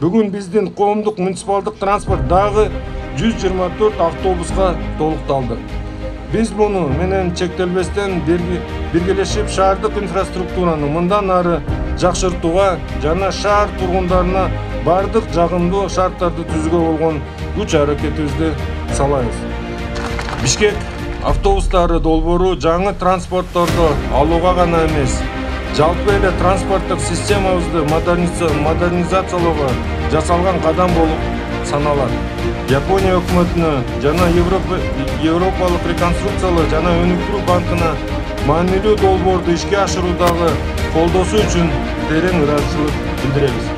бүгүн биздин коомдук муниципалдык транспорт дагы жүз жыйырма төрт автобуска толукталды. Биз муну менен чектелбестен биргелешип шаардык инфраструктураны мындан ары жакшыртууга жана шаар тургундарына баардык жагымдуу шарттарды түзүүгө болгон күч аракетибизди салайбыз. Бишкек автобустары долбоору жаңы транспортторду алууга гана эмес жалпы эле транспорттук системабызды модернизациялоого жасалган кадам болуп саналат. Япония өкмөтүнө жана европалык реконструкциялоо жана өнүктүрүү банкына маанилүү долбоорду ишке ашыруудагы колдоосу үчүн терең ыраазычылык билдиребиз.